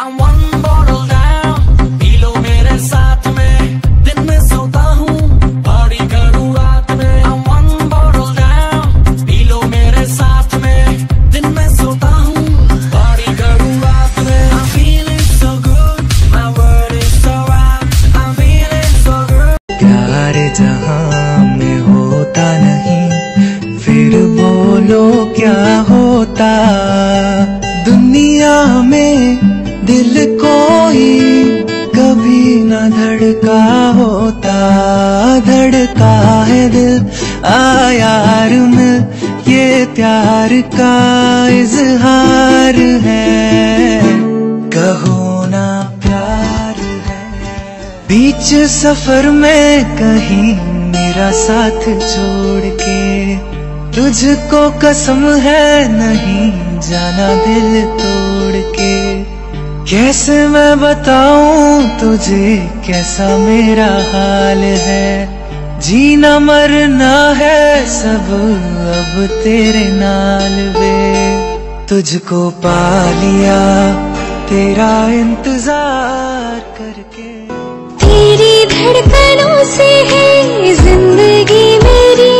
I'm one दिल कोई कभी न धड़का होता, धड़का है दिल। आ यार मिल ये प्यार का इजहार है। कहो ना प्यार है। बीच सफ़र में कहीं मेरा साथ छोड़ के, तुझको कसम है नहीं जाना दिल तोड़ के। कैसे मैं बताऊँ तुझे कैसा मेरा हाल है? जीना मरना है सब अब तेरे नाल वे। तुझको पा लिया तेरा इंतज़ार करके। तेरी धड़कनों से है ज़िंदगी मेरी,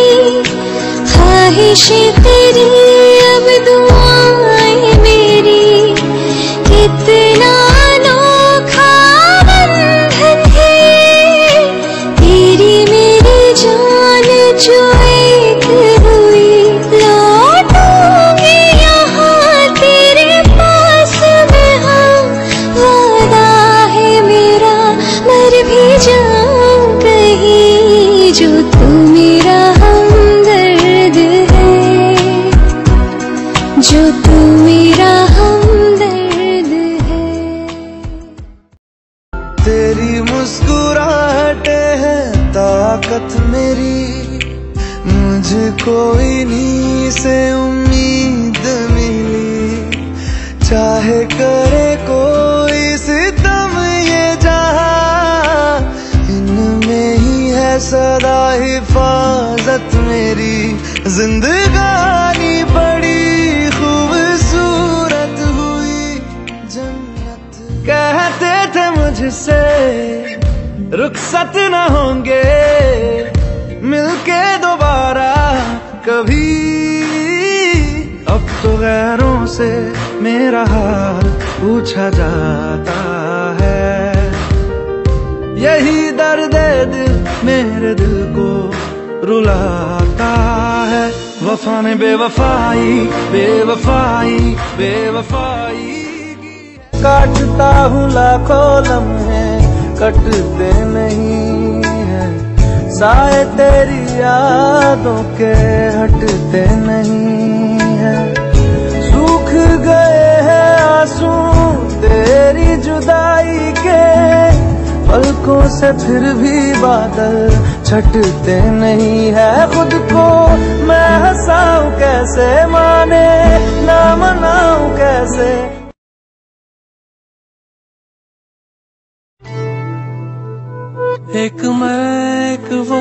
ख्वाहिश तेरी मुझको इन्हीं से उम्मीद मिली। चाहे करे कोई सितम ये इनमें ही है सदा हिफाजत मेरी। जिंदगानी बड़ी खूबसूरत हुई। जन्नत कहते थे मुझसे, रुखसत न होंगे। मिलके दोबारा कभी अब तो गैरों से मेरा हाल पूछा जाता है। यही दर्द दिल, मेरे दिल को रुलाता है। वफा ने बेवफाई बेवफाई बेवफाई। काटता हूँ लाखों लम्हे, कटते नहीं है। साए तेरी यादों के हटते नहीं है। सूख गए हैं आँसू तेरी जुदाई के, पलकों से फिर भी बादल छटते नहीं है। खुद को मैं हंसाऊं कैसे, माने ना मनाऊं कैसे? एक मैं एक वो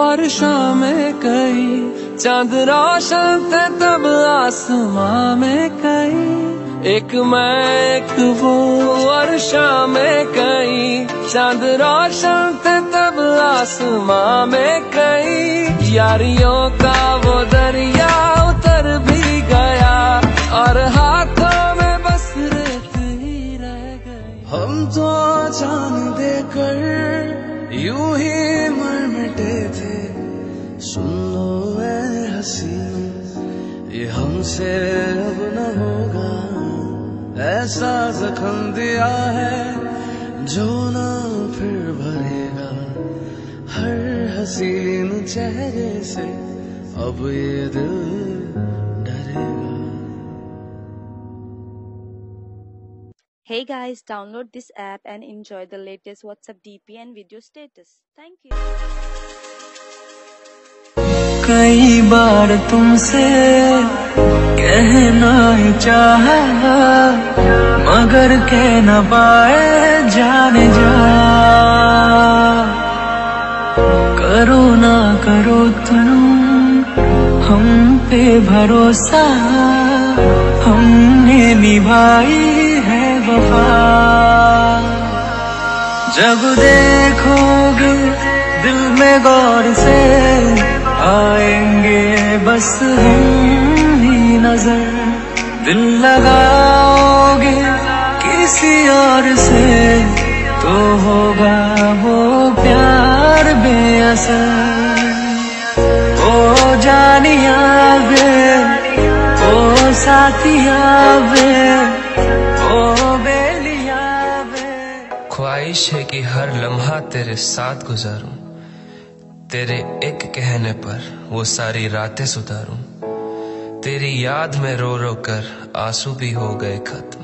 और शाम कई चाँद रोशन थे तब आसमां में कई एक मैं एक वो और शाम कई चाँद रोशन थे तब आसमां में कई यारियों का वो दरिया उतर भी गया और हाथों में बस रेत ही रह गई। हम तो जान देकर यूँ ही मर मिटे थे। सुन लो हसीन ये हमसे अब न होगा। ऐसा जख्म दिया है जो ना फिर भरेगा। हर हसीन चेहरे से अब ये दिल डरेगा। Hey guys, download this app and enjoy the latest WhatsApp DP and video status. Thank you. कई बार तुमसे कहना ही चाहा मगर कह न पाए जाने जा करो ना करो तुम हम पे भरोसा हमने निभाई है वफा। जब देखोगे दिल में गौर से, आएँगे बस ही नज़र। दिल लगाओगे किसी और से तो होगा वो प्यार बेअसर। ओ जानिया वे, ओ साथिया वे, ओ ख्वाहिश है कि हर लम्हा तेरे साथ गुजारूं। तेरे एक कहने पर वो सारी रातें सुधारूं। तेरी याद में रो रो कर आँसू भी हो गए खत्म।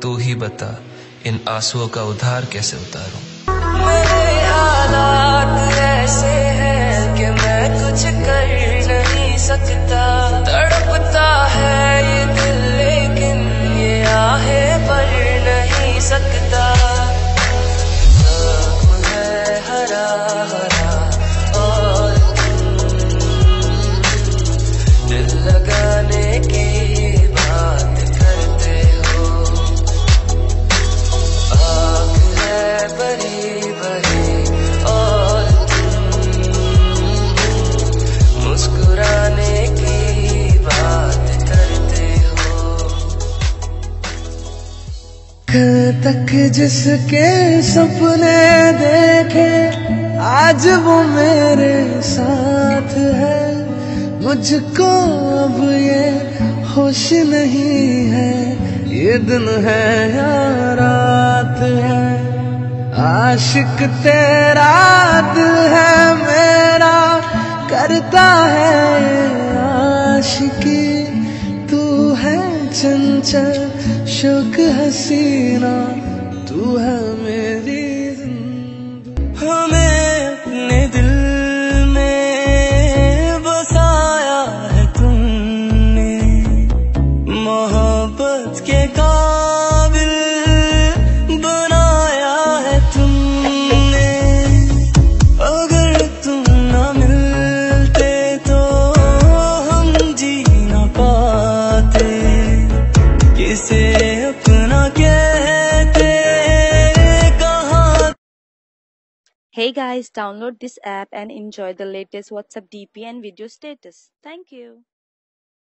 तू ही बता, इन आंसुओं का उधार कैसे उतारूं? मेरे हालात ऐसे हैं कि मैं कुछ कर नहीं सकता। तक जिसके सपने देखे, आज वो मेरे साथ है। मुझको अब ये होश नहीं है। ये दिन है या रात है। आशिक तेरा दिल है मेरा, करता है आशिकी। तू है चंचल शुक हसीना, तू है मेरी हमें अपने दिल में बसाया है तुमने। मोहब्बत के काबिल बनाया है तुमने। अगर तुम न मिलते तो हम जी न पाते। किसे Hey guys, download this app and enjoy the latest WhatsApp DP and video status. Thank you.